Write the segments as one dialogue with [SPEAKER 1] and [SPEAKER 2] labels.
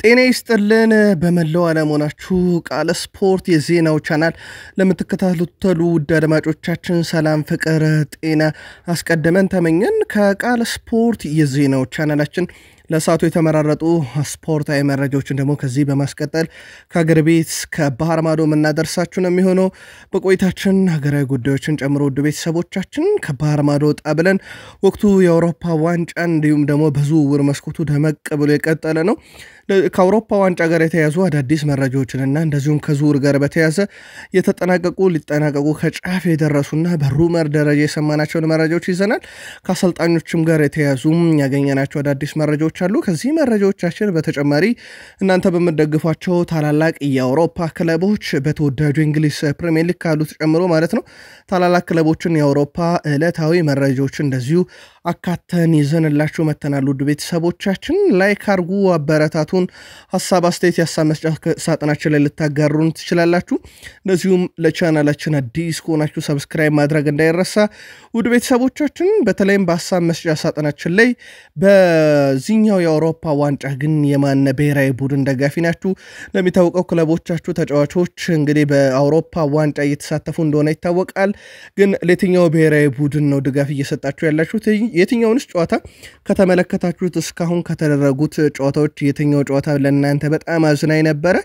[SPEAKER 1] ጤና ይስጥልን። በመላው ዓለም ሆናችሁ ቃለ ስፖርት የዜናው ቻናል ለምትከታተሉ ውድ አድማጮቻችን ሰላም፣ ፍቅር፣ ጤና አስቀድመን ተመኘን። ከቃለ ስፖርት የዜናው ቻናላችን ለሰዓቱ የተመራረጡ ስፖርታዊ መረጃዎችን ደግሞ ከዚህ በማስቀጠል ከአገር ቤት ከባህር ማዶ የምናደርሳችሁ ነው የሚሆነው። በቆይታችን ሀገራዊ ጉዳዮችን ጨምሮ ውድ ቤተሰቦቻችን ከባህር ማዶ ወጣ ብለን ወቅቱ የአውሮፓ ዋንጫ እንዲሁም ደግሞ በዝውውር መስኮቱ ደመቅ ብሎ የቀጠለ ነው። ከአውሮፓ ዋንጫ ጋር የተያዙ አዳዲስ መረጃዎችንና እንደዚሁም ከዝውውር ጋር በተያዘ የተጠናቀቁ ሊጠናቀቁ ከጫፍ የደረሱና በሩመር ደረጃ የሰማናቸውን መረጃዎች ይዘናል። ከአሰልጣኞችም ጋር የተያዙ ያገኘናቸው አዳዲስ መረጃዎች አሉ። ከዚህ መረጃዎቻችን በተጨማሪ እናንተ በምደግፏቸው ታላላቅ የአውሮፓ ክለቦች በተወዳጁ እንግሊዝ ፕሪሚየር ሊግ ካሉት ጨምሮ ማለት ነው ታላላቅ ክለቦችን የአውሮፓ ዕለታዊ መረጃዎችን እንደዚሁ አካተን ይዘንላችሁ መተናል። ውድ ቤተሰቦቻችን like አርጉ፣ አበረታቱን። ሀሳብ አስተያየት፣ የሀሳብ መስጫ ሳጥናችን ላይ ልታጋሩን ትችላላችሁ። እንደዚሁም ለቻናላችን አዲስ ከሆናችሁ subscribe ማድረግ እንዳይረሳ። ውድ ቤተሰቦቻችን በተለይም በሀሳብ መስጫ ሳጥናችን ላይ በዚህኛው የአውሮፓ ዋንጫ ግን የማን ብሔራዊ ቡድን ደጋፊ ናችሁ? እንደሚታወቀው ክለቦቻችሁ ተጫዋቾች እንግዲህ በአውሮፓ ዋንጫ እየተሳተፉ እንደሆነ ይታወቃል። ግን ለየትኛው ብሔራዊ ቡድን ነው ድጋፍ እየሰጣችሁ ያላችሁት? የትኛውንስ ጨዋታ ከተመለከታችሁት እስካሁን ከተደረጉት ጨዋታዎች የትኛው ጨዋታ ለእናንተ በጣም አዝናኝ ነበረ?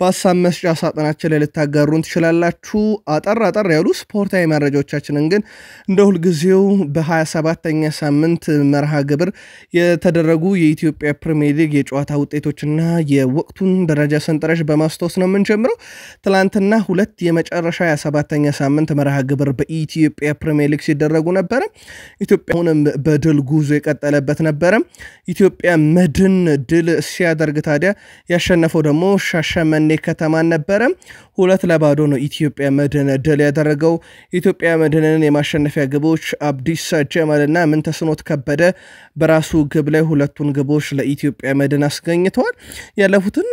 [SPEAKER 1] በሀሳብ መስጫ ሳጥናችን ላይ ልታጋሩን ትችላላችሁ። አጠር አጠር ያሉ ስፖርታዊ መረጃዎቻችንን ግን እንደ ሁልጊዜው በ27ተኛ ሳምንት መርሃ ግብር የተደረጉ የኢትዮጵያ ፕሪሚየር ሊግ የጨዋታ ውጤቶችና የወቅቱን ደረጃ ሰንጠረዥ በማስታወስ ነው የምንጀምረው። ትላንትና ሁለት የመጨረሻ 27ተኛ ሳምንት መርሃ ግብር በኢትዮጵያ ፕሪሚየር ሊግ ሲደረጉ ነበረ። ኢትዮጵያ አሁንም በድል ጉዞ የቀጠለበት ነበረ። ኢትዮጵያ መድን ድል ሲያደርግ ታዲያ ያሸነፈው ደግሞ ሻሸመኔ ከተማን ነበረ። ሁለት ለባዶ ነው ኢትዮጵያ መድን ድል ያደረገው። ኢትዮጵያ መድንን የማሸነፊያ ግቦች አብዲሳ ጀማልና ምንተስኖት ከበደ በራሱ ግብ ላይ ሁለቱን ግቦች ለኢትዮጵያ መድን አስገኝተዋል። ያለፉትን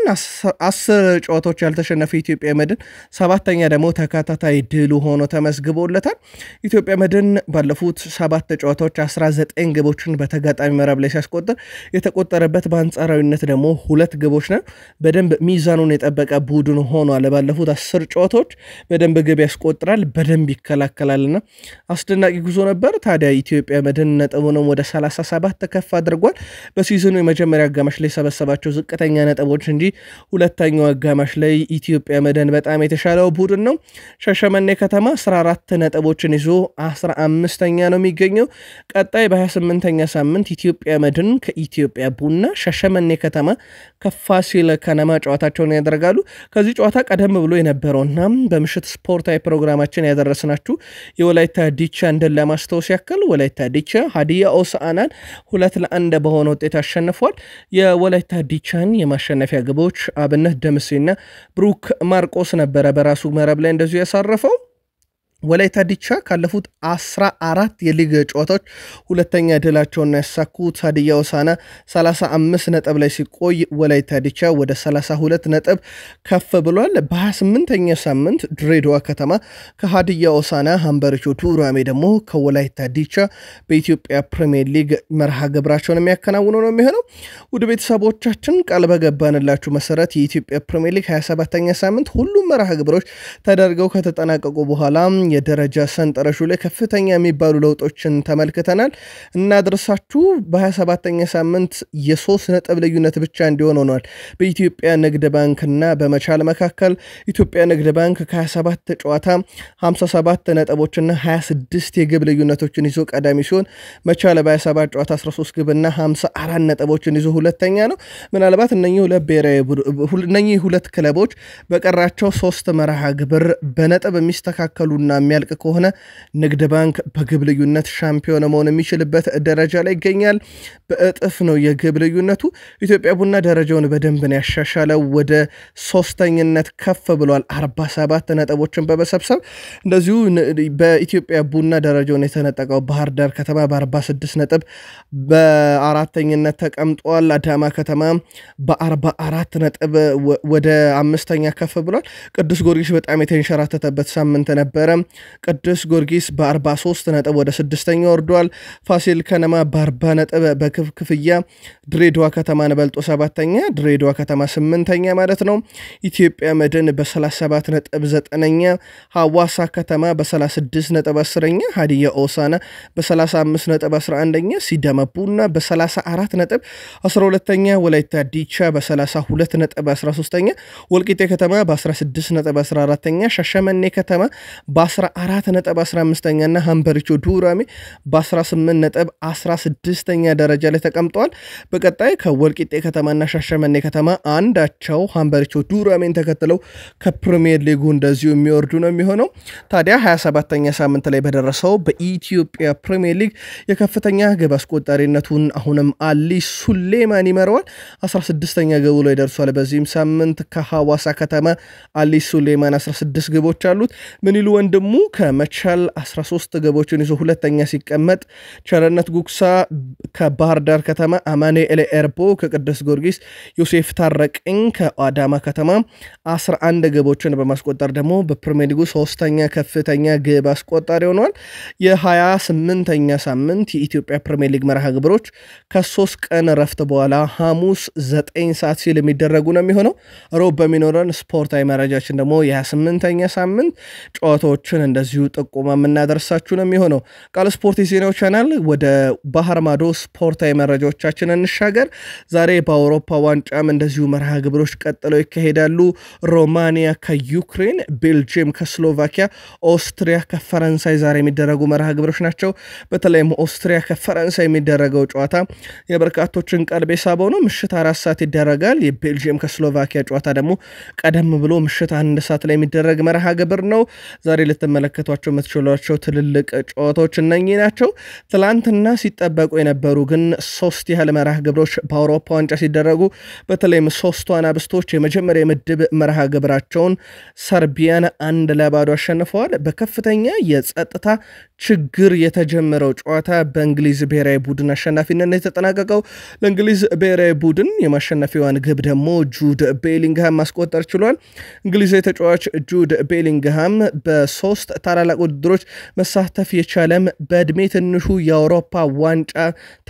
[SPEAKER 1] አስር ጨዋታዎች ያልተሸነፈ ኢትዮጵያ መድን ሰባተኛ ደግሞ ተከታታይ ድሉ ሆኖ ተመዝግቦለታል። ኢትዮጵያ መድን ባለፉት ሰባት ጨዋታዎች 19 ግቦችን በተጋጣሚ መረብ ላይ ሲያስቆጥር የተቆጠረበት በአንጻራዊነት ደግሞ ሁለት ግቦች ነው። በደንብ ሚዛኑን የጠበቀ ቡድን ሆኗል። ባለፉት አስር ጨዋታዎች በደንብ ግብ ያስቆጥራል፣ በደንብ ይከላከላልና አስደናቂ ጉዞ ነበር። ታዲያ ኢትዮጵያ መድን ነጥቡንም ወደ 37 ከፍ አድርጓል። በሲዝኑ የመጀመሪያ አጋማሽ ላይ የሰበሰባቸው ዝቅተኛ ነጥቦች እንጂ ሁለተኛው አጋማሽ ላይ ኢትዮጵያ መድን በጣም የተሻለው ቡድን ነው። ሻሸመኔ ከተማ 14 ነጥቦችን ይዞ 15ኛ ነው የሚገኘው። ቀጣይ በ28ኛ ሳምንት ኢትዮጵያ መድን ከኢትዮጵያ ቡና፣ ሻሸመኔ ከተማ ከፋሲል ከነማ ጨዋታቸውን ያደርጋሉ። ከዚህ ጨዋታ ቀደም ብሎ የነበረውና በምሽት ስፖርታዊ ፕሮግራማችን ያደረስናችሁ የወላይታ ዲቻ እንደን ለማስታወስ ያክል ወላይታ ዲቻ ሀዲያ ኦሳአናን ሁለት ለአንድ በሆነ ውጤት አሸንፏል። የወላይታ ዲቻን የማሸነፊያ ግቦች አብነት ደምሴና ብሩክ ማርቆስ ነበረ በራሱ መረብ ላይ እንደዚሁ ያሳረፈው። ወላይታ ዲቻ ካለፉት አስራ አራት የሊግ ጨዋታዎች ሁለተኛ ድላቸውን ያሳኩት ሀዲያ ሆሳዕና 35 ነጥብ ላይ ሲቆይ ወላይታ ዲቻ ወደ 32 ነጥብ ከፍ ብሏል። በ28ኛ ሳምንት ድሬዳዋ ከተማ ከሀዲያ ሆሳዕና፣ ሀምበሪቾ ዱራሜ ደግሞ ከወላይታ ዲቻ በኢትዮጵያ ፕሪሚየር ሊግ መርሃ ግብራቸውን የሚያከናውኑ ነው የሚሆነው። ውድ ቤተሰቦቻችን ቃል በገባንላችሁ መሰረት የኢትዮጵያ ፕሪሚየር ሊግ 27ኛ ሳምንት ሁሉም መርሃ ግብሮች ተደርገው ከተጠናቀቁ በኋላ የደረጃ ሰንጠረሹ ላይ ከፍተኛ የሚባሉ ለውጦችን ተመልክተናል። እናድርሳችሁ። በ27ኛ ሳምንት የሶስት ነጥብ ልዩነት ብቻ እንዲሆን ሆኗል በኢትዮጵያ ንግድ ባንክና በመቻል መካከል። ኢትዮጵያ ንግድ ባንክ ከ27 ጨዋታ 57 ነጥቦችና 26 የግብ ልዩነቶችን ይዞ ቀዳሚ ሲሆን መቻል በ27 ጨዋታ 13 ግብና 54 ነጥቦችን ይዞ ሁለተኛ ነው። ምናልባት እነኚህ ሁለት ክለቦች በቀራቸው ሶስት መርሃ ግብር በነጥብ የሚስተካከሉና የሚያልቅ ከሆነ ንግድ ባንክ በግብ ልዩነት ሻምፒዮን መሆን የሚችልበት ደረጃ ላይ ይገኛል። በእጥፍ ነው የግብ ልዩነቱ። ኢትዮጵያ ቡና ደረጃውን በደንብ ነው ያሻሻለው፣ ወደ ሶስተኝነት ከፍ ብሏል 47 ነጥቦችን በመሰብሰብ እንደዚሁ በኢትዮጵያ ቡና ደረጃውን የተነጠቀው ባህር ዳር ከተማ በ46 ነጥብ በአራተኝነት ተቀምጧል። አዳማ ከተማ በ44 ነጥብ ወደ አምስተኛ ከፍ ብሏል። ቅዱስ ጊዮርጊስ በጣም የተንሸራተተበት ሳምንት ነበረ። ቅዱስ ጊዮርጊስ በ43 ነጥብ ወደ ስድስተኛ ወርዷል። ፋሲል ከነማ በ40 ነጥብ በክፍያ ድሬዳዋ ከተማን በልጦ ሰባተኛ፣ ድሬዳዋ ከተማ ስምንተኛ ማለት ነው። ኢትዮጵያ መድን በ37 ነጥብ ዘጠነኛ፣ ሐዋሳ ከተማ በ36 ነጥብ አስረኛ፣ ሀዲያ ኦሳና በ35 ነጥብ 11ኛ፣ ሲዳማ ቡና በ34 ነጥብ 12ኛ፣ ወላይታ ዲቻ በ32 ነጥብ 13ኛ፣ ወልቂጤ ከተማ በ16 ነጥብ 14ኛ፣ ሻሸመኔ ከተማ በ በ14.15ኛና ሀምበሪቾ ዱራሜ በ18.16ኛ ደረጃ ላይ ተቀምጠዋል። በቀጣይ ከወልቂጤ ከተማና ሻሸመኔ ከተማ አንዳቸው ሀምበሪቾ ዱራሜን ተከትለው ከፕሪሚየር ሊጉ እንደዚሁ የሚወርዱ ነው የሚሆነው። ታዲያ 27ኛ ሳምንት ላይ በደረሰው በኢትዮጵያ ፕሪሚየር ሊግ የከፍተኛ ግብ አስቆጣሪነቱን አሁንም አሊ ሱሌማን ይመራዋል። 16ኛ ግቡ ላይ ደርሷል። በዚህም ሳምንት ከሐዋሳ ከተማ አሊ ሱሌማን 16 ግቦች አሉት። ምንይሉ ወንድ ወንድሙ ከመቻል 13 ግቦችን ይዞ ሁለተኛ ሲቀመጥ፣ ቸርነት ጉግሳ ከባህር ዳር ከተማ፣ አማኑኤል ኤርቦ ከቅዱስ ጊዮርጊስ፣ ዮሴፍ ታረቀኝ ከአዳማ ከተማ 11 ግቦችን በማስቆጠር ደግሞ በፕሪሚየር ሊጉ ሶስተኛ ከፍተኛ ግብ አስቆጣሪ ሆኗል። የ28ኛ ሳምንት የኢትዮጵያ ፕሪሚየር ሊግ መርሃ ግብሮች ከሶስት ቀን ረፍት በኋላ ሐሙስ 9 ሰዓት ሲል የሚደረጉ ነው የሚሆነው። ሮብ በሚኖረን ስፖርታዊ መረጃችን ደግሞ የ28ኛ ሳምንት ጨዋታዎችን እንደዚሁ ጥቆማ የምናደርሳችሁ ነው የሚሆነው። ቃለ ስፖርት የዜናው ቻናል ወደ ባህር ማዶ ስፖርታዊ መረጃዎቻችን እንሻገር። ዛሬ በአውሮፓ ዋንጫም እንደዚሁ መርሃ ግብሮች ቀጥለው ይካሄዳሉ። ሮማኒያ ከዩክሬን፣ ቤልጅየም ከስሎቫኪያ፣ ኦስትሪያ ከፈረንሳይ ዛሬ የሚደረጉ መርሃ ግብሮች ናቸው። በተለይም ኦስትሪያ ከፈረንሳይ የሚደረገው ጨዋታ የበርካቶችን ቀልብ የሳበው ነው። ምሽት አራት ሰዓት ይደረጋል። የቤልጅየም ከስሎቫኪያ ጨዋታ ደግሞ ቀደም ብሎ ምሽት አንድ ሰዓት ላይ የሚደረግ መርሃ ግብር ነው። ዛሬ ልትመለከቷቸው የምትችሏቸው ትልልቅ ጨዋታዎች እነኚህ ናቸው። ትላንትና ሲጠበቁ የነበሩ ግን ሶስት ያህል መርሃ ግብሮች በአውሮፓ ዋንጫ ሲደረጉ በተለይም ሶስቱ አናብስቶች የመጀመሪያ የምድብ መርሃ ግብራቸውን ሰርቢያን አንድ ለባዶ አሸንፈዋል። በከፍተኛ የጸጥታ ችግር የተጀመረው ጨዋታ በእንግሊዝ ብሔራዊ ቡድን አሸናፊነት የተጠናቀቀው። ለእንግሊዝ ብሔራዊ ቡድን የማሸነፊያዋን ግብ ደግሞ ጁድ ቤሊንግሃም ማስቆጠር ችሏል። እንግሊዛዊ ተጫዋች ጁድ ቤሊንግሃም በሶስት ታላላቅ ውድድሮች መሳተፍ የቻለም በእድሜ ትንሹ የአውሮፓ ዋንጫ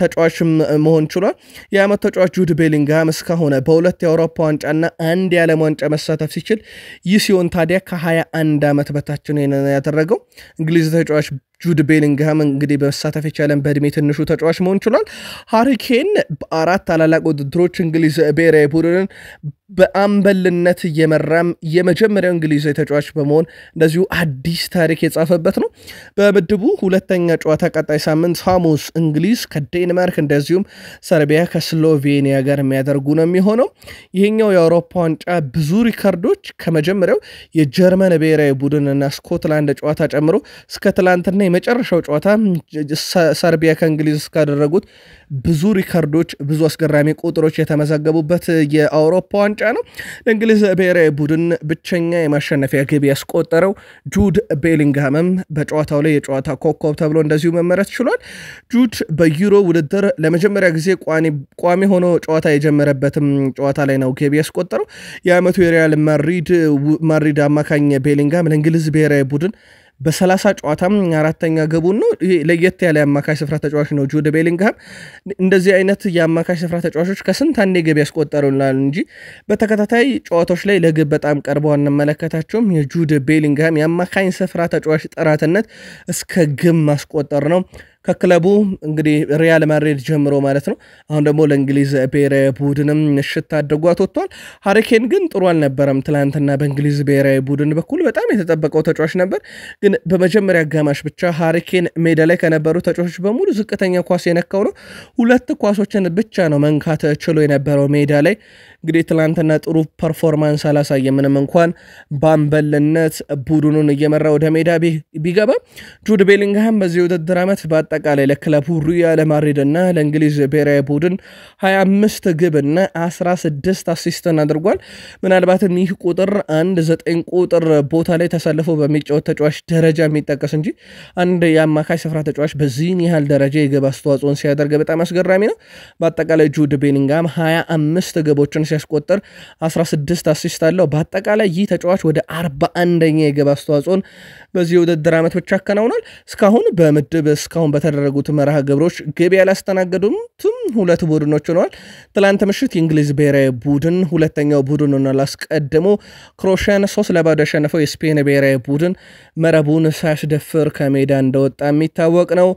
[SPEAKER 1] ተጫዋችም መሆን ችሏል። የዓመት ተጫዋች ጁድ ቤሊንግሃም እስካሁን በሁለት የአውሮፓ ዋንጫና አንድ የዓለም ዋንጫ መሳተፍ ሲችል ይህ ሲሆን ታዲያ ከ21 ዓመት በታች ነው ያደረገው። እንግሊዝ ተጫዋች ጁድ ቤሊንግሃም እንግዲህ በመሳተፍ የቻለን በእድሜ ትንሹ ተጫዋች መሆን ችሏል። ሃሪኬን በአራት ታላላቅ ውድድሮች እንግሊዝ ብሔራዊ ቡድንን በአምበልነት እየመራም የመጀመሪያው እንግሊዛዊ ተጫዋች በመሆን እንደዚሁ አዲስ ታሪክ የጻፈበት ነው። በምድቡ ሁለተኛ ጨዋታ ቀጣይ ሳምንት ሐሙስ እንግሊዝ ከዴንማርክ እንደዚሁም ሰርቢያ ከስሎቬኒያ ጋር የሚያደርጉ ነው የሚሆነው። ይሄኛው የአውሮፓ ዋንጫ ብዙ ሪከርዶች ከመጀመሪያው የጀርመን ብሔራዊ ቡድንና ስኮትላንድ ጨዋታ ጨምሮ እስከ ትላንትና የመጨረሻው ጨዋታ ሰርቢያ ከእንግሊዝ እስካደረጉት ብዙ ሪከርዶች ብዙ አስገራሚ ቁጥሮች የተመዘገቡበት የአውሮፓ ዋንጫ ነው። ለእንግሊዝ ብሔራዊ ቡድን ብቸኛ የማሸነፊያ ግብ ያስቆጠረው ጁድ ቤሊንግሃምም በጨዋታው ላይ የጨዋታ ኮከብ ተብሎ እንደዚሁ መመረጥ ችሏል። ጁድ በዩሮ ውድድር ለመጀመሪያ ጊዜ ቋሚ ሆኖ ጨዋታ የጀመረበትም ጨዋታ ላይ ነው ግብ ያስቆጠረው። የዓመቱ የሪያል ማድሪድ አማካኝ ቤሊንግሃም ለእንግሊዝ ብሔራዊ ቡድን በሰላሳ ጨዋታም አራተኛ ግቡን ነው። ይሄ ለየት ያለ የአማካይ ስፍራ ተጫዋች ነው ጁድ ቤሊንግሃም። እንደዚህ አይነት የአማካይ ስፍራ ተጫዋቾች ከስንት አንዴ ግብ ያስቆጥሩልናል እንጂ በተከታታይ ጨዋታዎች ላይ ለግብ በጣም ቀርበው አንመለከታቸውም። የጁድ ቤሊንግሃም የአማካኝ ስፍራ ተጫዋች ጥራትነት እስከ ግብ ማስቆጠር ነው። ከክለቡ እንግዲህ ሪያል ማድሪድ ጀምሮ ማለት ነው። አሁን ደግሞ ለእንግሊዝ ብሔራዊ ቡድንም ምሽት አድርጓት ወጥቷል። ሃሪ ኬን ግን ጥሩ አልነበረም። ትላንትና በእንግሊዝ ብሔራዊ ቡድን በኩል በጣም የተጠበቀው ተጫዋች ነበር። ግን በመጀመሪያ አጋማሽ ብቻ ሃሪ ኬን ሜዳ ላይ ከነበሩ ተጫዋቾች በሙሉ ዝቅተኛ ኳስ የነካው ነው። ሁለት ኳሶችን ብቻ ነው መንካት ችሎ የነበረው ሜዳ ላይ። እንግዲህ ትላንትና ጥሩ performance አላሳየ። ምንም እንኳን በአምበልነት ቡድኑን እየመራ ወደ ሜዳ ቢገባ ጁድ ቤሊንግሃም በዚህ ውድድር ዓመት በአጠቃላይ ለክለቡ ሪያል ማድሪድ እና ለእንግሊዝ ብሔራዊ ቡድን 25 ግብ እና 16 assist ን አድርጓል። ምናልባትም ይህ ቁጥር አንድ ዘጠኝ ቁጥር ቦታ ላይ ተሰልፎ በሚጫወት ተጫዋች ደረጃ የሚጠቀስ እንጂ አንድ የአማካይ ስፍራ ተጫዋች በዚህን ያህል ደረጃ የግብ አስተዋጽኦን ሲያደርግ በጣም አስገራሚ ነው። በአጠቃላይ ጁድ ቤሊንጋም 25 ግቦችን ሲያስቆጥር 16 assist አለው። በአጠቃላይ ይህ ተጫዋች ወደ 41ኛ የግብ አስተዋጽኦን በዚህ የውድድር ዓመት ብቻ አከናውኗል። እስካሁን በምድብ እስካሁን በተደረጉት መርሃ ግብሮች ግብ ያላስተናገዱትም ሁለት ቡድኖች ሆነዋል። ትላንት ምሽት የእንግሊዝ ብሔራዊ ቡድን ሁለተኛው ቡድን ሆኗል። አስቀድሞ ክሮሽያን ሶስት ለባዶ ያሸነፈው የስፔን ብሔራዊ ቡድን መረቡን ሳያስደፍር ከሜዳ እንደወጣ የሚታወቅ ነው።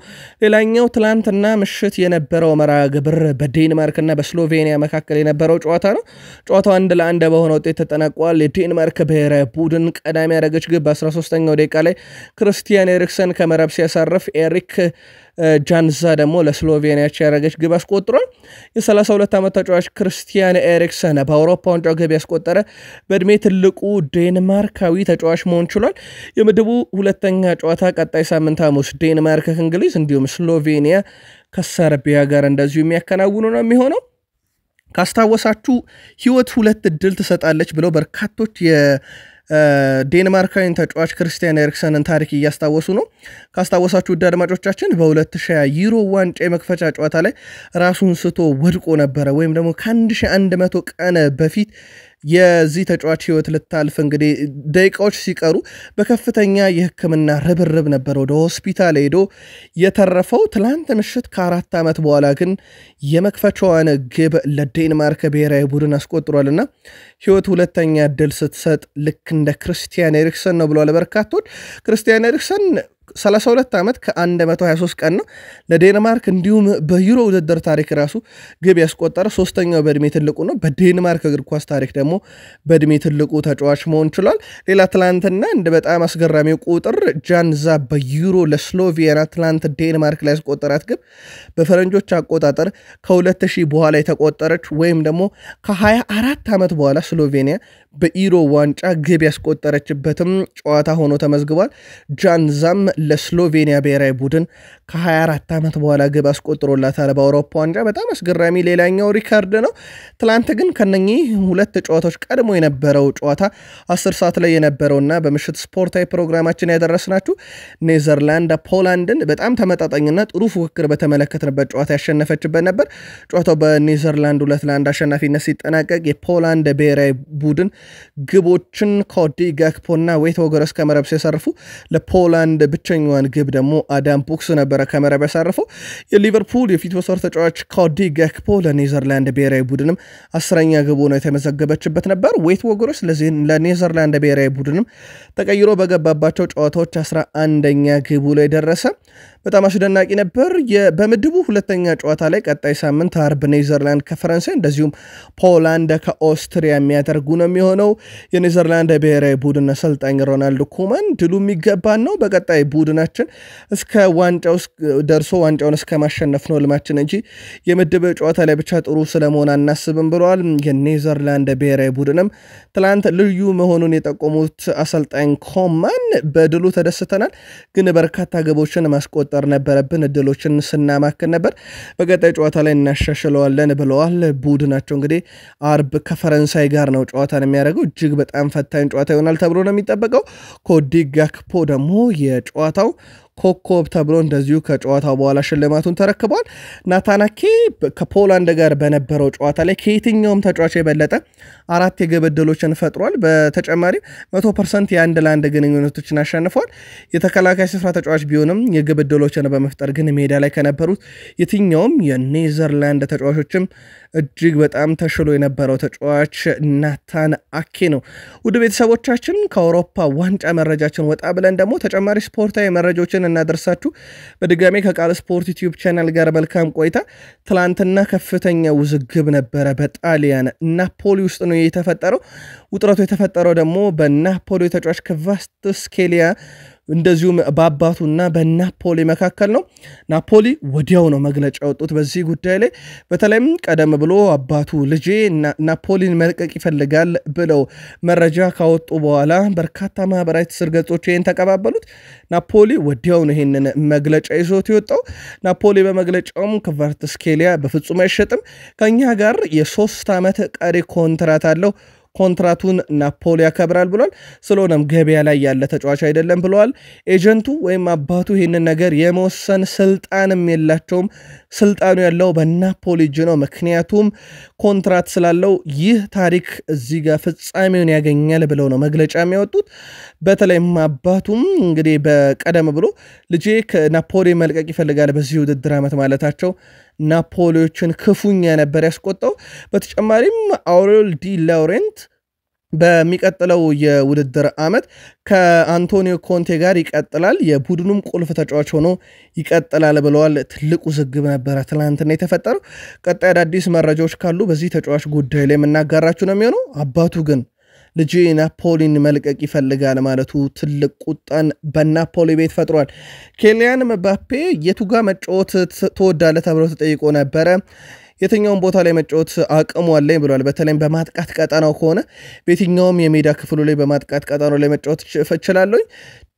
[SPEAKER 1] ሌላኛው ትላንትና ምሽት የነበረው መርሃ ግብር በዴንማርክና በስሎቬኒያ መካከል የነበረው ጨዋታ ነው። ጨዋታው አንድ ለአንድ በሆነ ውጤት ተጠናቋል። የዴንማርክ ብሔራዊ ቡድን ቀዳሚ ያደረገች ግብ በ13ኛው ደቂቃ ላይ ክርስቲያን ኤሪክሰን ከመረብ ሲያሳርፍ ኤሪክ ጃንዛ ደግሞ ለስሎቬኒያ አቻ ያደረገች ግብ አስቆጥሯል። የ32 ዓመት ተጫዋች ክርስቲያን ኤሪክሰን በአውሮፓ ዋንጫው ግብ ያስቆጠረ በእድሜ ትልቁ ዴንማርካዊ ተጫዋች መሆን ችሏል። የምድቡ ሁለተኛ ጨዋታ ቀጣይ ሳምንት ሐሙስ ዴንማርክ ከእንግሊዝ እንዲሁም ስሎቬኒያ ከሰርቢያ ጋር እንደዚሁ የሚያከናውኑ ነው የሚሆነው። ካስታወሳችሁ ህይወት ሁለት እድል ትሰጣለች ብለው በርካቶች ዴንማርካዊን ተጫዋች ክርስቲያን ኤሪክሰንን ታሪክ እያስታወሱ ነው። ካስታወሳችሁ ውድ አድማጮቻችን በ2020 ዩሮ ዋንጫ የመክፈቻ ጨዋታ ላይ ራሱን ስቶ ወድቆ ነበረ ወይም ደግሞ ከ1100 ቀን በፊት የዚህ ተጫዋች ህይወት ልታልፍ እንግዲህ ደቂቃዎች ሲቀሩ በከፍተኛ የሕክምና ርብርብ ነበር ወደ ሆስፒታል ሄዶ የተረፈው። ትላንት ምሽት ከአራት ዓመት በኋላ ግን የመክፈቻዋን ግብ ለዴንማርክ ብሔራዊ ቡድን አስቆጥሯልና ህይወት ሁለተኛ እድል ስትሰጥ ልክ እንደ ክርስቲያን ኤሪክሰን ነው ብለዋል በርካቶች። ክርስቲያን ኤሪክሰን 32 ዓመት ከ123 ቀን ነው ለዴንማርክ እንዲሁም በዩሮ ውድድር ታሪክ ራሱ ግብ ያስቆጠረ ሶስተኛው በእድሜ ትልቁ ነው። በዴንማርክ እግር ኳስ ታሪክ ደግሞ በእድሜ ትልቁ ተጫዋች መሆን ችሏል። ሌላ ትላንትና እንደ በጣም አስገራሚው ቁጥር ጃንዛ በዩሮ ለስሎቬኒያ ትላንት ዴንማርክ ላይ ያስቆጠራት ግብ በፈረንጆች አቆጣጠር ከ2000 በኋላ የተቆጠረች ወይም ደግሞ ከ24 ዓመት በኋላ ስሎቬኒያ በዩሮ ዋንጫ ግብ ያስቆጠረችበትም ጨዋታ ሆኖ ተመዝግቧል። ጃንዛም ለስሎቬኒያ ብሔራዊ ቡድን ከ24 ዓመት በኋላ ግብ አስቆጥሮላታል በአውሮፓ ዋንጫ። በጣም አስገራሚ ሌላኛው record ነው። ትላንት ግን ከነኚህ ሁለት ጨዋታዎች ቀድሞ የነበረው ጨዋታ 10 ሰዓት ላይ የነበረውና በምሽት ስፖርታዊ ፕሮግራማችን ያደረስናችሁ ኔዘርላንድ ፖላንድን በጣም ተመጣጣኝና ጥሩ ፉክክር በተመለከትንበት ጨዋታ ያሸነፈችበት ነበር። ጨዋታው በኔዘርላንድ ሁለት ለአንድ አሸናፊነት ሲጠናቀቅ የፖላንድ ብሔራዊ ቡድን ግቦችን ኮዲ ጋክፖና ዌግሆርስት ከመረብ ሲያሳርፉ ለፖላንድ ብቸኛዋን ግብ ደግሞ አዳም ቡክስ ነበረ ከመረብ ያሳረፈው። የሊቨርፑል የፊት መስመር ተጫዋች ኮዲ ጋክፖ ለኔዘርላንድ ብሔራዊ ቡድንም አስረኛ ግቡ ነው የተመዘገበችበት ነበር። ዌግሆርስት ለኔዘርላንድ ብሔራዊ ቡድንም ተቀይሮ በገባባቸው ጨዋታዎች አስራ አንደኛ ግቡ ላይ ደረሰ። በጣም አስደናቂ ነበር። በምድቡ ሁለተኛ ጨዋታ ላይ ቀጣይ ሳምንት አርብ ኔዘርላንድ ከፈረንሳይ እንደዚሁም ፖላንድ ከኦስትሪያ የሚያደርጉ ነው የሚሆነው። የኔዘርላንድ ብሔራዊ ቡድን አሰልጣኝ ሮናልድ ኩመን ድሉ የሚገባን ነው፣ በቀጣይ ቡድናችን እስከ ዋንጫው ደርሶ ዋንጫውን እስከ ማሸነፍ ነው ህልማችን እንጂ የምድብ ጨዋታ ላይ ብቻ ጥሩ ስለመሆን አናስብም ብለዋል። የኔዘርላንድ ብሔራዊ ቡድንም ትላንት ልዩ መሆኑን የጠቆሙት አሰልጣኝ ኮማን በድሉ ተደስተናል፣ ግን በርካታ ግቦችን ማስቆጠር ነበረብን፣ እድሎችን ስናማክን ነበር፣ በቀጣይ ጨዋታ ላይ እናሻሽለዋለን ብለዋል። ቡድናቸው እንግዲህ አርብ ከፈረንሳይ ጋር ነው ጨዋታን የሚያደርገው። እጅግ በጣም ፈታኝ ጨዋታ ይሆናል ተብሎ ነው የሚጠበቀው። ኮዲ ጋክፖ ደግሞ ጨዋታው ኮከብ ተብሎ እንደዚሁ ከጨዋታው በኋላ ሽልማቱን ተረክቧል። ናታን አኬ ከፖላንድ ጋር በነበረው ጨዋታ ላይ ከየትኛውም ተጫዋች የበለጠ አራት የግብ ዕድሎችን ፈጥሯል። በተጨማሪም መቶ percent የአንድ ለአንድ ግንኙነቶችን አሸንፏል። የተከላካይ ስፍራ ተጫዋች ቢሆንም የግብ ዕድሎችን በመፍጠር ግን ሜዳ ላይ ከነበሩት የትኛውም የኔዘርላንድ ተጫዋቾችም እጅግ በጣም ተሽሎ የነበረው ተጫዋች ናታን አኬ ነው። ውድ ቤተሰቦቻችን ከአውሮፓ ዋንጫ መረጃችን ወጣ ብለን ደግሞ ተጨማሪ ስፖርታዊ መረጃዎችን እናደርሳችሁ። በድጋሜ ከቃል ስፖርት YouTube channel ጋር መልካም ቆይታ። ትላንትና ከፍተኛ ውዝግብ ነበረ በጣሊያን ናፖሊ ውስጥ ነው የተፈጠረው። ውጥረቱ የተፈጠረው ደግሞ በናፖሊ ተጫዋች ክቫራትስኬሊያ እንደዚሁም በአባቱና በናፖሊ መካከል ነው። ናፖሊ ወዲያው ነው መግለጫ ያወጡት በዚህ ጉዳይ ላይ በተለይም ቀደም ብሎ አባቱ ልጄ ናፖሊን መልቀቅ ይፈልጋል ብለው መረጃ ካወጡ በኋላ በርካታ ማህበራዊ ትስስር ገጾች ይህን ተቀባበሉት። ናፖሊ ወዲያው ነው ይህንን መግለጫ ይዞት የወጣው። ናፖሊ በመግለጫውም ክቫራትስኬሊያ በፍጹም አይሸጥም፣ ከእኛ ጋር የሶስት ዓመት ቀሪ ኮንትራት አለው ኮንትራቱን ናፖሊ ያከብራል ብሏል። ስለሆነም ገበያ ላይ ያለ ተጫዋች አይደለም ብለዋል። agent ኡ ወይም አባቱ ይህንን ነገር የመወሰን ስልጣንም የላቸውም። ስልጣኑ ያለው በናፖሊ እጅ ነው። ምክንያቱም ኮንትራት ስላለው ይህ ታሪክ እዚህ ጋር ፍጻሜውን ያገኛል ብለው ነው መግለጫ የሚያወጡት። በተለይም አባቱም እንግዲህ በቀደም ብሎ ልጄ ከናፖሊ መልቀቅ ይፈልጋል በዚህ ውድድር ዓመት ማለታቸው ናፖሊዎችን ክፉኛ ነበር ያስቆጣው። በተጨማሪም ኦሬሊዮ ዲ ላውሬንቲስ በሚቀጥለው የውድድር ዓመት ከአንቶኒዮ ኮንቴ ጋር ይቀጥላል፣ የቡድኑም ቁልፍ ተጫዋች ሆኖ ይቀጥላል ብለዋል። ትልቅ ውዝግብ ነበረ ትናንትና የተፈጠረው። ቀጣይ አዳዲስ መረጃዎች ካሉ በዚህ ተጫዋች ጉዳይ ላይ የምናጋራችሁ ነው የሚሆነው። አባቱ ግን ልጄ ናፖሊን መልቀቅ ይፈልጋል ማለቱ ትልቅ ቁጣን በናፖሊ ቤት ፈጥሯል። ኬሊያን መባፔ የቱጋ መጫወት ትወዳለህ ተብሎ ተጠይቆ ነበረ። የትኛውን ቦታ ላይ መጫወት አቅሙ አለኝ ብሏል። በተለይም በማጥቃት ቀጠናው ከሆነ በየትኛውም የሜዳ ክፍሉ ላይ በማጥቃት ቀጠናው ላይ መጫወት እችላለሁ።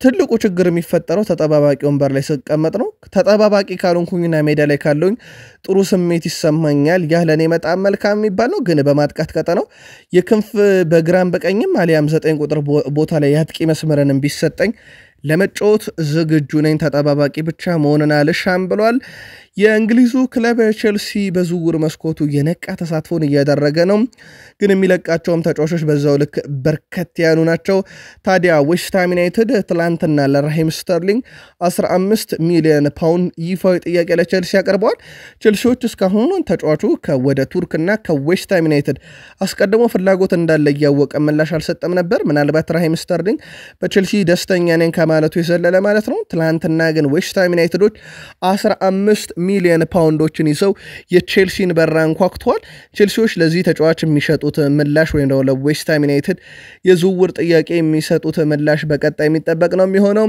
[SPEAKER 1] ትልቁ ችግር የሚፈጠረው ተጠባባቂ ወንበር ላይ ስቀመጥ ነው። ተጠባባቂ ካልሆንኩኝና ሜዳ ላይ ካለውኝ ጥሩ ስሜት ይሰማኛል። ያ ለእኔ በጣም መልካም የሚባል ነው። ግን በማጥቃት ቀጠናው የክንፍ በግራም በቀኝም አሊያም ዘጠኝ ቁጥር ቦታ ላይ የአጥቂ መስመርንም ቢሰጠኝ ለመጫወት ዝግጁ ነኝ። ተጠባባቂ ብቻ መሆንን አልሻም ብሏል። የእንግሊዙ ክለብ ቼልሲ በዝውውር መስኮቱ የነቃ ተሳትፎን እያደረገ ነው። ግን የሚለቃቸውም ተጫዋቾች በዛው ልክ በርከት ያሉ ናቸው። ታዲያ ዌስትሃም ዩናይትድ ትላንትና ለራሂም ስተርሊንግ 15 ሚሊዮን ፓውንድ ይፋዊ ጥያቄ ለቼልሲ ያቀርበዋል። ቼልሲዎች እስካሁን ተጫዋቹ ወደ ቱርክና ከዌስትሃም ዩናይትድ አስቀድሞ ፍላጎት እንዳለ እያወቀ ምላሽ አልሰጠም ነበር። ምናልባት ራሂም ስተርሊንግ በቼልሲ ደስተኛ ነኝ ከማለቱ የዘለለ ማለት ነው። ትላንትና ግን ዌስትሃም ዩናይትዶች 15 ሚሊዮን ፓውንዶችን ይዘው የቼልሲን በር አንኳኩተዋል። ቼልሲዎች ለዚህ ተጫዋች የሚሰጡት ምላሽ ወይም ደግሞ ለዌስትሃም ዩናይትድ የዝውውር ጥያቄ የሚሰጡት ምላሽ በቀጣይ የሚጠበቅ ነው የሚሆነው።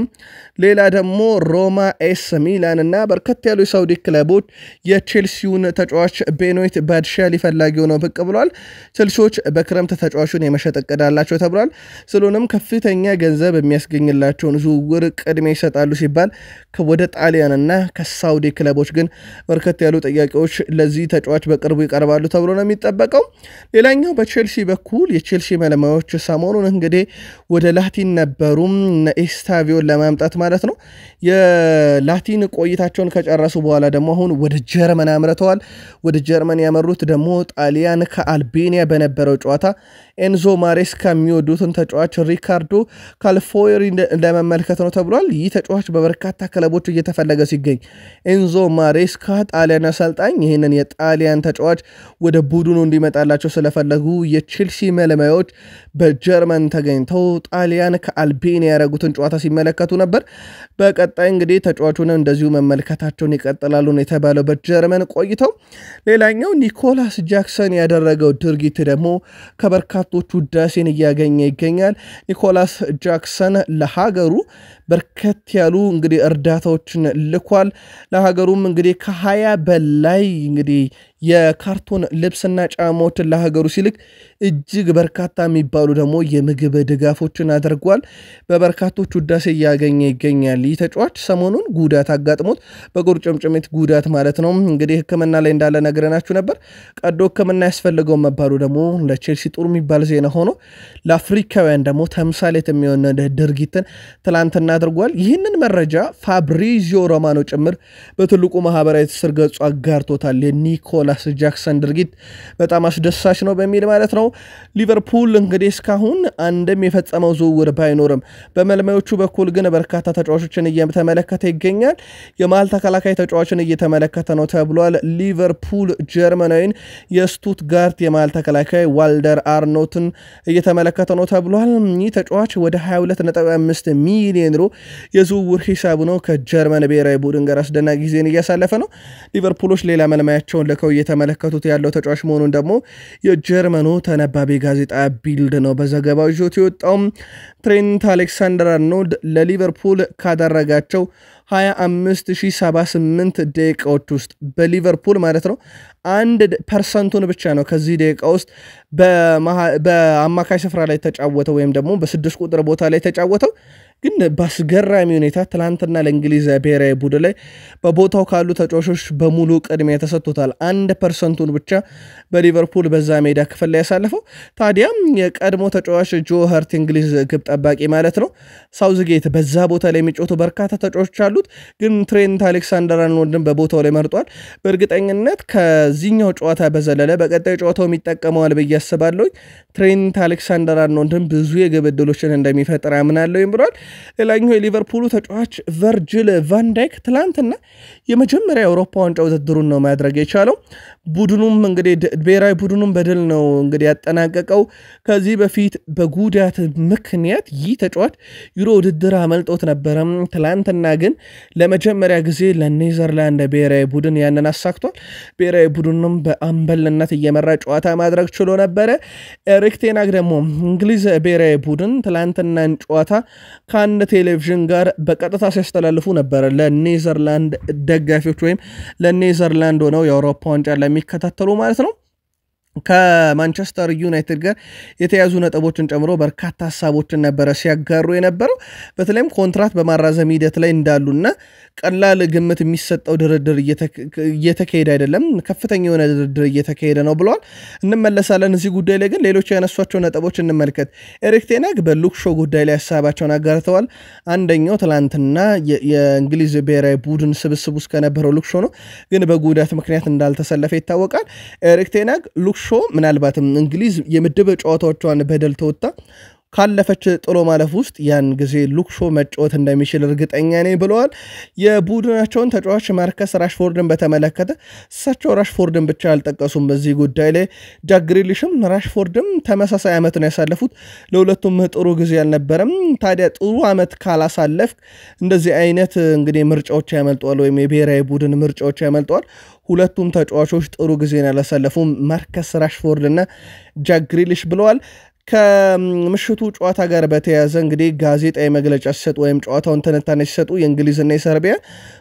[SPEAKER 1] ሌላ ደግሞ ሮማ፣ ኤሲ ሚላን እና በርከት ያሉ የሳውዲ ክለቦች የቼልሲውን ተጫዋች ቤኖይት ባዲያሺል ፈላጊ ሆነው ብቅ ብሏል። ቼልሲዎች በክረምት ተጫዋቹን የመሸጥ እቅድ አላቸው ተብሏል። ስለሆነም ከፍተኛ ገንዘብ የሚያስገኝላቸውን ዝውውር ቅድሚያ ይሰጣሉ ሲባል ወደ ጣሊያንና ከሳውዲ ክለቦች ግን በርከት ያሉ ጥያቄዎች ለዚህ ተጫዋች በቅርቡ ይቀርባሉ ተብሎ ነው የሚጠበቀው። ሌላኛው በቼልሲ በኩል የቼልሲ መልማዮች ሰሞኑን እንግዲህ ወደ ላቲን ነበሩም ኤስቴቫኦን ለማምጣት ማለት ነው። የላቲን ቆይታቸውን ከጨረሱ በኋላ ደግሞ አሁን ወደ ጀርመን አምርተዋል። ወደ ጀርመን ያመሩት ደግሞ ጣሊያን ከአልቤኒያ በነበረው ጨዋታ ኤንዞ ማሬስካ የሚወዱትን ተጫዋች ሪካርዶ ካልፎሪ ለመመልከት ነው ተብሏል። ይህ ተጫዋች በበርካታ ክለቦች እየተፈለገ ሲገኝ ኤንዞ ማሬስካ ጣሊያን አሰልጣኝ ይህንን የጣሊያን ተጫዋች ወደ ቡድኑ እንዲመጣላቸው ስለፈለጉ የቼልሲ መለማዮች በጀርመን ተገኝተው ጣሊያን ከአልቤኒያ ያደረጉትን ጨዋታ ሲመለከቱ ነበር። በቀጣይ እንግዲህ ተጫዋቹን እንደዚሁ መመልከታቸውን ይቀጥላሉ ነው የተባለው በጀርመን ቆይተው። ሌላኛው ኒኮላስ ጃክሰን ያደረገው ድርጊት ደግሞ ከበርካቶች ውዳሴን እያገኘ ይገኛል። ኒኮላስ ጃክሰን ለሀገሩ በርከት ያሉ እንግዲህ እርዳታዎችን ልኳል። ለሀገሩም እንግዲህ ከሀያ በላይ እንግዲህ የካርቶን ልብስና ጫማዎችን ለሀገሩ ሲልክ እጅግ በርካታ የሚባሉ ደግሞ የምግብ ድጋፎችን አድርጓል። በበርካቶች ውዳሴ እያገኘ ይገኛል። ይህ ተጫዋች ሰሞኑን ጉዳት አጋጥሞት በቁርጭምጭሚት ጉዳት ማለት ነው እንግዲህ ሕክምና ላይ እንዳለ ነግረናችሁ ነበር። ቀዶ ሕክምና ያስፈልገው መባሉ ደግሞ ለቼልሲ ጥሩ የሚባል ዜና ሆኖ ለአፍሪካውያን ደግሞ ተምሳሌት የሚሆን ድርጊትን ትላንትና አድርጓል። ይህንን መረጃ ፋብሪዚዮ ሮማኖ ጭምር በትልቁ ማህበራዊ ትስስር ገጹ አጋርቶታል። የኒኮላስ ጃክሰን ድርጊት በጣም አስደሳች ነው በሚል ማለት ነው። ሊቨርፑል እንግዲህ እስካሁን አንድም የፈጸመው ዝውውር ባይኖርም በመልማዮቹ በኩል ግን በርካታ ተጫዋቾችን እየተመለከተ ይገኛል። የመሀል ተከላካይ ተጫዋችን እየተመለከተ ነው ተብሏል። ሊቨርፑል ጀርመናዊን የስቱትጋርት የመሀል ተከላካይ ዋልደር አርኖትን እየተመለከተ ነው ተብሏል። ይህ ተጫዋች ወደ 22.5 ሚሊዮን ዩሮ የዝውውር ሂሳቡ ነው። ከጀርመን ብሔራዊ ቡድን ጋር አስደናቂ ጊዜን እያሳለፈ ነው። ሊቨርፑሎች ሌላ መልማያቸውን ልከው እየተመለከቱት ያለው ተጫዋች መሆኑን ደግሞ የጀርመኑ ተነባቢ ጋዜጣ ቢልድ ነው በዘገባው ይዞት የወጣውም። ትሬንት አሌክሳንደር አርኖልድ ለሊቨርፑል ካደረጋቸው 25078 ደቂቃዎች ውስጥ በሊቨርፑል ማለት ነው አንድ percent ኡን ብቻ ነው ከዚህ ደቂቃ ውስጥ በአማካይ ስፍራ ላይ ተጫወተው ወይም ደግሞ በስድስት ቁጥር ቦታ ላይ ተጫወተው ግን በአስገራሚ ሁኔታ ትላንትና ለእንግሊዝ ብሔራዊ ቡድን ላይ በቦታው ካሉ ተጫዋቾች በሙሉ ቅድሚያ ተሰጥቶታል። አንድ percent ኡን ብቻ በሊቨርፑል በዛ ሜዳ ክፍል ላይ ያሳለፈው። ታዲያም የቀድሞ ተጫዋች ጆ ሀርት እንግሊዝ ግብ ጠባቂ ማለት ነው ሳውዝጌት በዛ ቦታ ላይ የሚጫወቱ በርካታ ተጫዋቾች አሉት፣ ግን ትሬንት አሌክሳንደር አርኖልድን በቦታው ላይ መርጧል። በእርግጠኝነት ከዚህኛው ጨዋታ በዘለለ በቀጣይ ጨዋታው ይጠቀመዋል ብዬ አስባለሁ። ትሬንት አሌክሳንደር አርኖልድን ብዙ የግብ ዕድሎችን እንደሚፈጥር አምናለሁ ብሏል። ሌላኛው የሊቨርፑሉ ተጫዋች ቨርጅል ቫንዳይክ ትላንትና የመጀመሪያ የአውሮፓ ዋንጫ ውድድሩን ነው ማድረግ የቻለው። ቡድኑም እንግዲህ ብሔራዊ ቡድኑም በድል ነው እንግዲህ ያጠናቀቀው። ከዚህ በፊት በጉዳት ምክንያት ይህ ተጫዋች ዩሮ ውድድር አመልጦት ነበረም። ትላንትና ግን ለመጀመሪያ ጊዜ ለኔዘርላንድ ብሔራዊ ቡድን ያንን አሳክቷል። ብሔራዊ ቡድኑም በአምበልነት እየመራ ጨዋታ ማድረግ ችሎ ነበረ። ኤሪክ ቴናግ ደግሞ እንግሊዝ ብሔራዊ ቡድን ትላንትናን ጨዋታ ከአንድ ቴሌቪዥን ጋር በቀጥታ ሲያስተላልፉ ነበረ ለኔዘርላንድ ደጋፊዎች ወይም ለኔዘርላንድ ሆነው የአውሮፓ ዋንጫ ለሚከታተሉ ማለት ነው። ከማንቸስተር ዩናይትድ ጋር የተያዙ ነጥቦችን ጨምሮ በርካታ ሀሳቦችን ነበረ ሲያጋሩ የነበረው። በተለይም ኮንትራት በማራዘም ሂደት ላይ እንዳሉና ቀላል ግምት የሚሰጠው ድርድር እየተካሄደ አይደለም፣ ከፍተኛ የሆነ ድርድር እየተካሄደ ነው ብለዋል። እንመለሳለን እዚህ ጉዳይ ላይ ግን ሌሎች ያነሷቸው ነጥቦች እንመልከት። ኤሪክ ቴናግ በሉክሾ ጉዳይ ላይ ሀሳባቸውን አጋርተዋል። አንደኛው ትላንትና የእንግሊዝ ብሔራዊ ቡድን ስብስብ ውስጥ ከነበረው ሉክ ሾው ነው፣ ግን በጉዳት ምክንያት እንዳልተሰለፈ ይታወቃል። ኤሪክ ቴን ሃግ ሉክ ሾው ምናልባትም እንግሊዝ የምድብ ጨዋታዎቿን በድል ተወጥታ ካለፈች ጥሎ ማለፍ ውስጥ ያን ጊዜ ሉክ ሾው መጫወት እንደሚችል እርግጠኛ ነኝ ብለዋል። የቡድናቸውን ተጫዋች ማርከስ ራሽፎርድን በተመለከተ እሳቸው ራሽፎርድን ብቻ አልጠቀሱም። በዚህ ጉዳይ ላይ ጃክ ግሪሊሽም ራሽፎርድም ተመሳሳይ ዓመት ነው ያሳለፉት። ለሁለቱም ጥሩ ጊዜ አልነበረም። ታዲያ ጥሩ ዓመት ካላሳለፍ እንደዚህ አይነት እንግዲህ ምርጫዎች ያመልጠዋል፣ ወይም የብሔራዊ ቡድን ምርጫዎች ያመልጠዋል። ሁለቱም ተጫዋቾች ጥሩ ጊዜን ያላሳለፉም ማርከስ ራሽፎርድ እና ጃክ ግሪሊሽ ብለዋል። ከምሽቱ ጨዋታ ጋር በተያያዘ እንግዲህ ጋዜጣዊ መግለጫ ሲሰጡ ወይም ጨዋታውን ትንታኔ ሲሰጡ የእንግሊዝና የሰርቢያ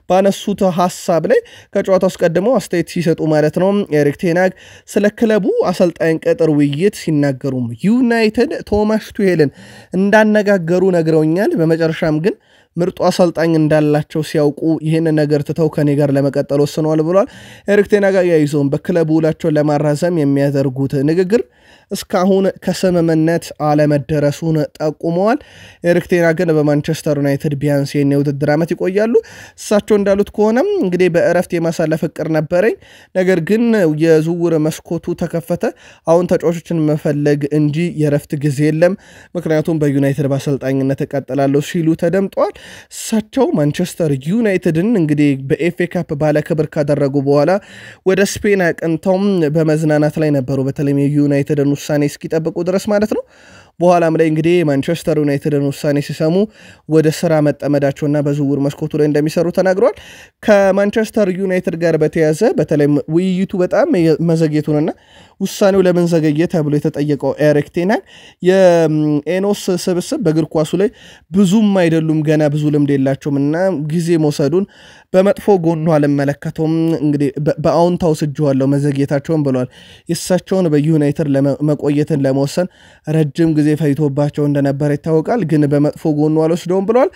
[SPEAKER 1] ባነሱት ሀሳብ ላይ ከጨዋታው አስቀድመው አስተያየት ሲሰጡ ማለት ነው ኤሪክ ቴን ሃግ ስለ ክለቡ አሰልጣኝ ቅጥር ውይይት ሲናገሩም ዩናይትድ ቶማስ ቱሄልን እንዳነጋገሩ ነግረውኛል። በመጨረሻም ግን ምርጡ አሰልጣኝ እንዳላቸው ሲያውቁ ይህንን ነገር ትተው ከኔ ጋር ለመቀጠል ወስነዋል ብሏል። ኤሪክ ቴን ሃግ አያይዘውም በክለቡ ውላቸውን ለማራዘም የሚያደርጉት ንግግር እስካሁን ከስምምነት አለመደረሱን ጠቁመዋል። ኤሪክ ቴን ሃግ ግን በማንቸስተር ዩናይትድ ቢያንስ የኔ ውድድር ዓመት ይቆያሉ። እሳቸው እንዳሉት ከሆነም እንግዲህ በእረፍት የማሳለፍ እቅድ ነበረኝ፣ ነገር ግን የዝውውር መስኮቱ ተከፈተ። አሁን ተጫዋቾችን መፈለግ እንጂ የእረፍት ጊዜ የለም፣ ምክንያቱም በዩናይትድ በአሰልጣኝነት እቀጥላለሁ ሲሉ ተደምጠዋል። እሳቸው ማንቸስተር ዩናይትድን እንግዲህ በኤፍኤ ካፕ ባለ ካደረጉ በኋላ ወደ ስፔን አቅንተውም በመዝናናት ላይ ነበሩ። በተለይም የዩናይትድን ውሳኔ እስኪጠብቁ ድረስ ማለት ነው። በኋላም ላይ እንግዲህ ማንቸስተር ዩናይትድን ውሳኔ ሲሰሙ ወደ ስራ መጠመዳቸውና በዝውውር መስኮቱ ላይ እንደሚሰሩ ተናግረዋል። ከማንቸስተር ዩናይትድ ጋር በተያዘ በተለይም ውይይቱ በጣም መዘግየቱንና ውሳኔው ለምን ዘገየ ተብሎ የተጠየቀው ኤሪክ ቴናግ የኤኖስ ስብስብ በእግር ኳሱ ላይ ብዙም አይደሉም፣ ገና ብዙ ልምድ የላቸውም እና ጊዜ መውሰዱን በመጥፎ ጎኑ አልመለከተውም፣ እንግዲህ በአዎንታው ስጅዋለሁ መዘግየታቸውን ብለዋል። የእሳቸውን በዩናይትድ መቆየትን ለመወሰን ረጅም ጊዜ ፈይቶባቸው እንደነበረ ይታወቃል፣ ግን በመጥፎ ጎኑ አልወስደውም ብለዋል።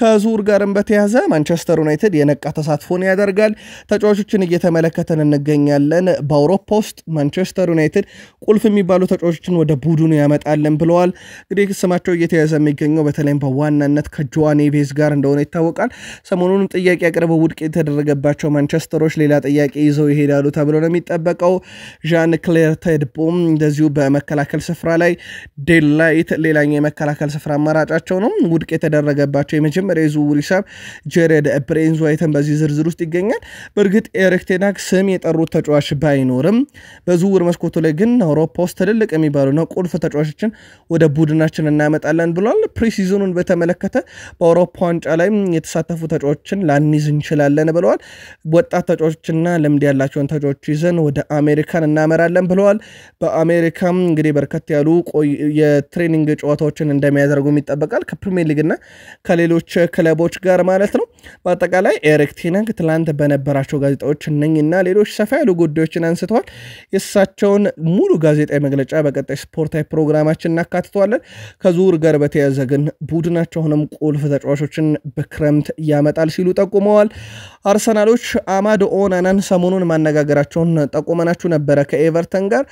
[SPEAKER 1] ከዙር ጋርም በተያዘ ማንቸስተር ዩናይትድ የነቃ ተሳትፎን ያደርጋል። ተጫዋቾችን እየተመለከተን እንገኛለን። በአውሮፓ ውስጥ ማንቸስተር ዩናይትድ ቁልፍ የሚባሉ ተጫዋቾችን ወደ ቡድኑ ያመጣለን ብለዋል። እንግዲህ ስማቸው እየተያዘ የሚገኘው በተለይም በዋናነት ከጆዋ ኔቬዝ ጋር እንደሆነ ይታወቃል። ሰሞኑንም ጥያቄ አቅርበው ውድቅ የተደረገባቸው ማንቸስተሮች ሌላ ጥያቄ ይዘው ይሄዳሉ ተብሎ ነው የሚጠበቀው። ዣን ክሌር ቴድቦም እንደዚሁ በመከላከል ስፍራ ላይ ዴላይት ሌላኛው የመከላከል ስፍራ አማራጫቸው ነው። ውድቅ የተደረገባቸው የመጀመሪያ የዝውውር ሂሳብ ጄሬድ ብራንዝዌይትን በዚህ ዝርዝር ውስጥ ይገኛል። በእርግጥ ኤሪክ ቴን ሃግ ስም የጠሩት ተጫዋች ባይኖርም በዝውውር መስኮቱ ላይ ግን አውሮፓ ውስጥ ትልልቅ የሚባሉና ቁልፍ ተጫዋቾችን ወደ ቡድናችን እናመጣለን ብሏል። preseason ኑን በተመለከተ በአውሮፓ ዋንጫ ላይ የተሳተፉ ተጫዋቾችን እንችላለን እንችላለን ብለዋል። ወጣት ተጫዋቾችና ልምድ ያላቸውን ተጫዋቾች ይዘን ወደ አሜሪካን እናመራለን ብለዋል። በአሜሪካም እንግዲህ በርከት ያሉ የ training ጨዋታዎችን እንደሚያደርጉም ይጠበቃል ከፕሪሚየር ሊግና ከሌሎች ክለቦች ጋር ማለት ነው። በአጠቃላይ ኤሪክ ቴን ሃግ ትላንት በነበራቸው ጋዜጣዎች እነኝና ሌሎች ሰፋ ያሉ ጉዳዮችን አንስተዋል። የእሳቸውን ሙሉ ጋዜጣዊ መግለጫ በቀጣይ ስፖርታዊ ፕሮግራማችን እናካትተዋለን። ከዝውውር ጋር በተያያዘ ግን ቡድናቸውንም ቁልፍ ተጫዋቾችን በክረምት ያመጣል ሲሉ ጠቁመዋል። አርሰናሎች አማዱ ኦናናን ሰሞኑን ማነጋገራቸውን ጠቁመናችሁ ነበረ ከኤቨርተን ጋር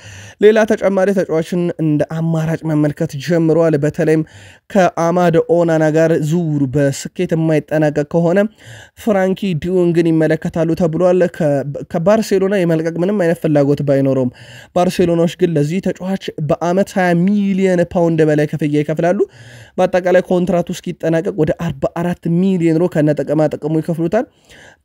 [SPEAKER 1] ሌላ ተጨማሪ ተጫዋችን እንደ አማራጭ መመልከት ጀምረዋል። በተለይም ከአማዱ ኦናና ጋር ዝውውሩ በስኬት የማይጠናቀቅ ከሆነ ፍራንኪ ዲዮንግን ይመለከታሉ ተብሏል። ከባርሴሎና የመልቀቅ ምንም አይነት ፍላጎት ባይኖረውም ባርሴሎናዎች ግን ለዚህ ተጫዋች በአመት 20 ሚሊዮን ፓውንድ በላይ ክፍያ ይከፍላሉ። በአጠቃላይ ኮንትራቱ እስኪጠናቀቅ ወደ 44 ሚሊዮን ዩሮ ከነጥቅማ ጥቅሙ ይከፍሉታል።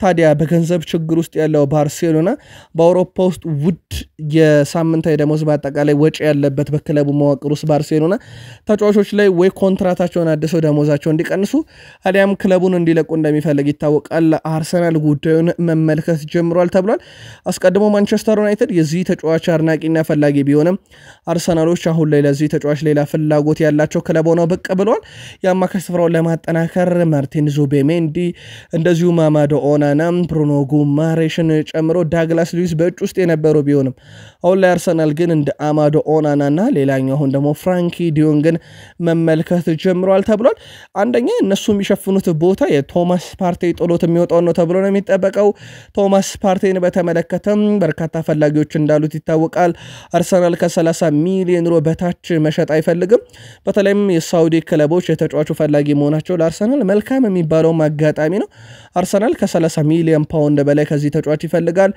[SPEAKER 1] ታዲያ በገንዘብ ችግር ውስጥ ያለው ባርሴሎና በአውሮፓ ውስጥ ውድ የሳምንታዊ ደሞዝ በአጠቃላይ ወጪ ያለበት በክለቡ መዋቅር ውስጥ ባርሴሎና ተጫዋቾች ላይ ወይ ኮንትራታቸውን አድሰው ደሞዛቸው እንዲቀንሱ አሊያም ክለቡን እንዲለቁ እንደሚፈልግ ይታወቃል። አርሰናል ጉዳዩን መመልከት ጀምሯል ተብሏል። አስቀድሞ ማንቸስተር ዩናይትድ የዚህ ተጫዋች አድናቂና ፈላጊ ቢሆንም አርሰናሎች አሁን ላይ ለዚህ ተጫዋች ሌላ ፍላጎት ያላቸው ክለብ ሆነው ብቅ ብለዋል። የአማካይ ስፍራውን ለማጠናከር ማርቲን ዙቢሜንዲ እንደዚሁም አማዱ ኦናና፣ ብሩኖ ጉማሬሽን ጨምሮ ዳግላስ ሉዊስ በእጩ ውስጥ የነበሩ ቢሆንም አሁን ላይ አርሰናል ግን እንደ አማዱ ኦናናና ሌላኛው አሁን ደግሞ ፍራንኪ ዲዮንግን መመልከት ጀምሯል ተብሏል። አንደኛ እነሱ የሚሸፍኑት ቦታ የቶማስ ፓርቴ ጥሎት የሚወጣው ነው ተብሎ ነው የሚጠበቀው። ቶማስ ፓርቴን በተመለከተም በርካታ ፈላጊዎች እንዳሉት ይታወቃል። አርሰናል ከ30 ሚሊዮን ዩሮ በታች መሸጥ አይፈልግም። በተለይም የሳውዲ ክለቦች የተጫዋቹ ፈላጊ መሆናቸው ለአርሰናል መልካም የሚባለውም አጋጣሚ ነው። አርሰናል ከ30 ሚሊዮን ፓውንድ በላይ ከዚህ ተጫዋች ይፈልጋል።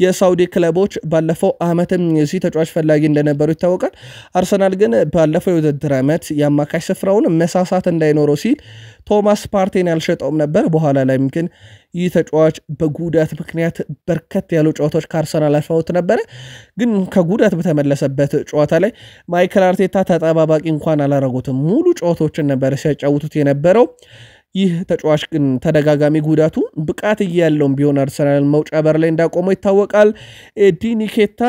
[SPEAKER 1] የሳውዲ ክለቦች ባለፈው ዓመትም የዚህ ተጫዋች ፈላጊ እንደነበሩ ይታወቃል። አርሰናል ግን ባለፈው የውድድር ዓመት የአማካይ ስፍራውን መሳሳት እንዳይኖረው ሲል ቶማስ ፓርቴን ያልሸጠውም ነበር። በኋላ ላይም ግን ይህ ተጫዋች በጉዳት ምክንያት በርከት ያሉ ጨዋታዎች ከአርሰናል አልፈውት ነበረ። ግን ከጉዳት በተመለሰበት ጨዋታ ላይ ማይክል አርቴታ ተጠባባቂ እንኳን አላረጉትም። ሙሉ ጨዋታዎችን ነበር ሲያጫውቱት የነበረው። ይህ ተጫዋች ግን ተደጋጋሚ ጉዳቱ ብቃት እያለውም ቢሆን አርሰናል መውጫ በር ላይ እንዳቆመው ይታወቃል። ዲኒኬታ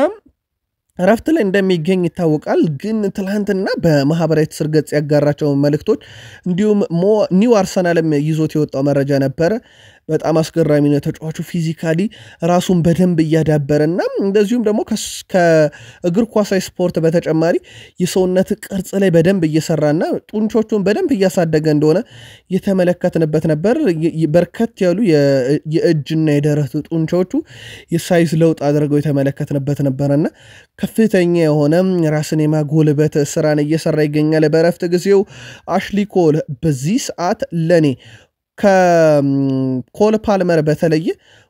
[SPEAKER 1] እረፍት ላይ እንደሚገኝ ይታወቃል። ግን ትላንትና በማህበራዊ ትስስር ገጽ ያጋራቸው መልእክቶች እንዲሁም ኒው አርሰናልም ይዞት የወጣው መረጃ ነበረ። በጣም አስገራሚ ነው። ተጫዋቹ physically ራሱን በደንብ እያዳበረና እንደዚሁም ደግሞ ከእግር ኳሳዊ ስፖርት በተጨማሪ የሰውነት ቅርጽ ላይ በደንብ እየሰራና ጡንቻዎቹን በደንብ እያሳደገ እንደሆነ የተመለከትንበት ነበር። በርከት ያሉ የእጅና የደረት ጡንቻዎቹ የ size ለውጥ አድርገው የተመለከትንበት ነበረና ከፍተኛ የሆነ ራስን የማጎልበት ስራን እየሰራ ይገኛል። በረፍት ጊዜው አሽሊ ኮል በዚህ ሰዓት ለኔ ከኮል ፓልመር በተለየ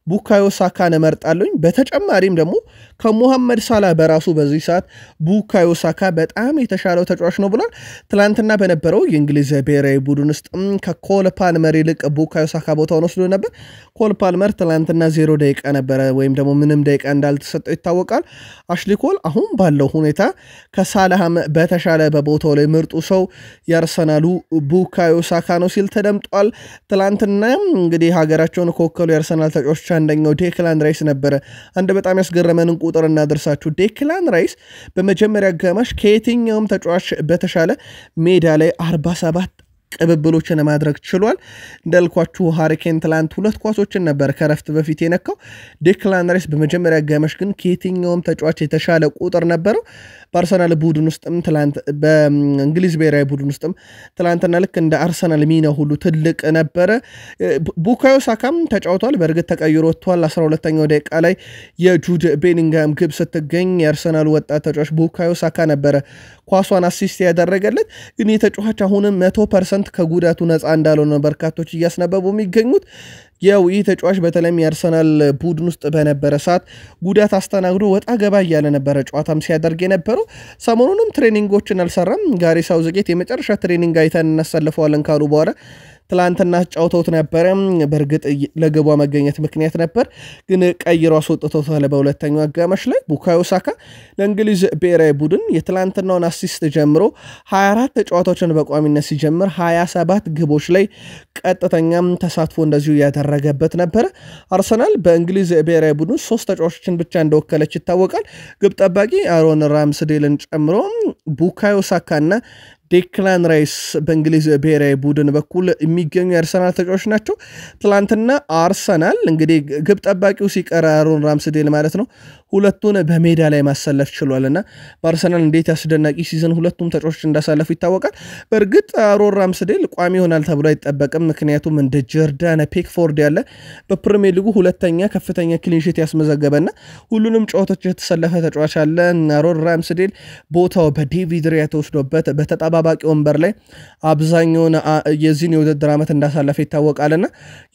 [SPEAKER 1] ቡካዮ ሳካን እመርጣለሁኝ። በተጨማሪም ደግሞ ከሞሐመድ ሳላ በራሱ በዚህ ሰዓት ቡካዮ ሳካ በጣም የተሻለው ተጫዋች ነው ብሏል። ትላንትና በነበረው የእንግሊዝ ብሔራዊ ቡድን ውስጥ ከኮል ፓልመር ይልቅ ቡካዮ ሳካ ቦታውን ወስዶ ነበር። ኮል ፓልመር ትላንትና ዜሮ ደቂቃ ነበረ ወይም ደግሞ ምንም ደቂቃ እንዳልተሰጠው ይታወቃል። አሽሊ ኮል አሁን ባለው ሁኔታ ከሳላህም በተሻለ በቦታው ላይ ምርጡ ሰው የአርሰናሉ ቡካዮ ሳካ ነው ሲል ተደምጧል። ትላንትና እንግዲህ ሀገራቸውን ከወከሉ የአርሰናል ተጫዋቾች አንደኛው ዴክላን ራይስ ነበረ። አንድ በጣም ያስገረመንን ቁጥር እናደርሳችሁ። ዴክላን ራይስ በመጀመሪያ አጋማሽ ከየትኛውም ተጫዋች በተሻለ ሜዳ ላይ 47 ቅብብሎችን ማድረግ ችሏል። እንዳልኳችሁ ሃሪኬን ትላንት ሁለት ኳሶችን ነበር ከረፍት በፊት የነካው። ዴክላን ራይስ በመጀመሪያ አጋማሽ ግን ከየትኛውም ተጫዋች የተሻለ ቁጥር ነበረው። በአርሰናል ቡድን ውስጥም ትላንት በእንግሊዝ ብሔራዊ ቡድን ውስጥም ትላንትና ልክ እንደ አርሰናል ሚና ሁሉ ትልቅ ነበረ። ቡካዮ ሳካም ተጫውቷል። በእርግጥ ተቀይሮ ወጥቷል። 12ኛው ደቂቃ ላይ የጁድ ቤሊንግሃም ግብ ስትገኝ የአርሰናሉ ወጣት ተጫዋች ቡካዮ ሳካ ነበረ ኳሷን assist ያደረገለት። ግን የተጫዋች አሁንም መቶ percent ከጉዳቱ ነፃ እንዳልሆነ በርካቶች እያስነበቡ የሚገኙት ያው ይህ ተጫዋች በተለይም የአርሰናል ቡድን ውስጥ በነበረ ሰዓት ጉዳት አስተናግዶ ወጣ ገባ እያለ ነበረ ጨዋታም ሲያደርግ የነበረው። ሰሞኑንም training ኦችን አልሰራም። ጋሪ ሳውዝጌት የመጨረሻ training አይተን እናሰልፈዋለን ካሉ በኋላ ትላንትና አጫውተውት ነበረ። በእርግጥ ለግቧ መገኘት ምክንያት ነበር፣ ግን ቀይሮ አስወጥተውታል። በሁለተኛው አጋማሽ ላይ ቡካዮ ሳካ ለእንግሊዝ ብሔራዊ ቡድን የትላንትናውን assist ጀምሮ 24 ጨዋታዎችን በቋሚነት ሲጀምር 27 ግቦች ላይ ቀጥተኛም ተሳትፎ እንደዚሁ ያደረገበት ነበረ። አርሰናል በእንግሊዝ ብሔራዊ ቡድን ሶስት ተጫዋቾችን ብቻ እንደወከለች ይታወቃል። ግብ ጠባቂ አሮን ራምስዴልን ጨምሮ ቡካዮ ሳካና ዴክላን ራይስ በእንግሊዝ ብሔራዊ ቡድን በኩል የሚገኙ የአርሰናል ተጫዋቾች ናቸው። ትላንትና አርሰናል እንግዲህ ግብ ጠባቂው ሲቀር አሮን ራምስዴል ማለት ነው ሁለቱን በሜዳ ላይ ማሰለፍ ችሏል እና በአርሰናል እንዴት አስደናቂ season ሁለቱም ተጫዋቾች እንዳሳለፉ ይታወቃል። በእርግጥ አሮን ራምስዴል ቋሚ ይሆናል ተብሎ አይጠበቅም። ምክንያቱም እንደ ጆርዳን ፒክፎርድ ያለ በፕሪሚየር ሊጉ ሁለተኛ ከፍተኛ clean sheet ያስመዘገበና ሁሉንም ጨዋታዎች የተሰለፈ ተጫዋች አለ። አሮን ራምስዴል ቦታው በዴቪድ ሪያ ተወስዶበት በተጠባባቂ ወንበር ላይ አብዛኛውን የዚህን የውድድር ዓመት እንዳሳለፈ ይታወቃልና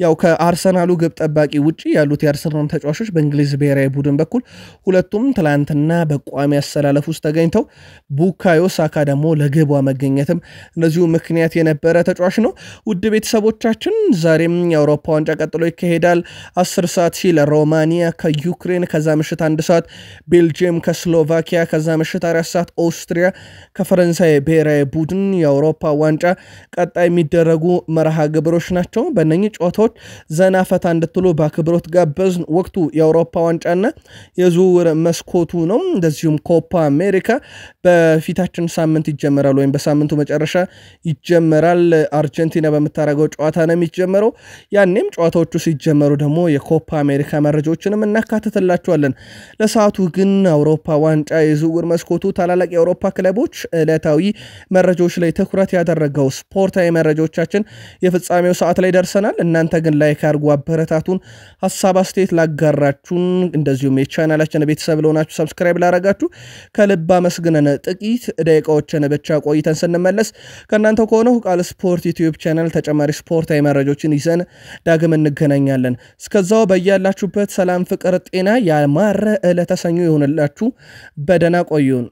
[SPEAKER 1] ያው ከአርሰናሉ ግብ ጠባቂ ውጭ ያሉት የአርሰናል ተጫዋቾች በእንግሊዝ ብሔራዊ ቡድን በኩል ሁለቱም ትላንትና በቋሚ አሰላለፍ ውስጥ ተገኝተው ቡካዮ ሳካ ደግሞ ለግቧ መገኘትም እነዚሁ ምክንያት የነበረ ተጫዋች ነው። ውድ ቤተሰቦቻችን ዛሬም የአውሮፓ ዋንጫ ቀጥሎ ይካሄዳል። 10 ሰዓት ሲል ሮማኒያ ከዩክሬን፣ ከዛ ምሽት አንድ ሰዓት ቤልጅየም ከስሎቫኪያ፣ ከዛ ምሽት አራት ሰዓት ኦስትሪያ ከፈረንሳይ ብሔራዊ ቡድን የአውሮፓ ዋንጫ ቀጣይ የሚደረጉ መርሃ ግብሮች ናቸው። በእነኚህ ጨዋታዎች ዘና ፈታ እንድትሉ በአክብሮት ጋበዝን። ወቅቱ የአውሮፓ ዋንጫና የዝውውር መስኮቱ ነው። እንደዚሁም ኮፓ አሜሪካ በፊታችን ሳምንት ይጀመራል፣ ወይም በሳምንቱ መጨረሻ ይጀመራል። አርጀንቲና በምታደርገው ጨዋታ ነው የሚጀመረው። ያኔም ጨዋታዎቹ ሲጀመሩ ደግሞ የኮፓ አሜሪካ መረጃዎችንም እናካትትላችኋለን። ለሰዓቱ ግን አውሮፓ ዋንጫ የዝውውር መስኮቱ ታላላቅ የአውሮፓ ክለቦች ዕለታዊ መረጃዎች ላይ ትኩረት ያደረገው ስፖርታዊ መረጃዎቻችን የፍጻሜው ሰዓት ላይ ደርሰናል። እናንተ ግን like አድርጉ፣ አበረታቱን። ሀሳብ አስተያየት ላጋራችሁን፣ እንደዚሁም የቻናላችን ቤተሰብ ለሆናችሁ subscribe ላረጋችሁ ከልብ አመስግነን ጥቂት ደቂቃዎችን ብቻ ቆይተን ስንመለስ ከእናንተ ከሆነው ቃል ስፖርት ዩቲዩብ ቻናል ተጨማሪ ስፖርታዊ መረጃዎችን ይዘን ዳግም እንገናኛለን። እስከዛው በያላችሁበት ሰላም፣ ፍቅር፣ ጤና ያማረ ዕለተ ሰኞ ይሆንላችሁ። በደህና ቆዩን።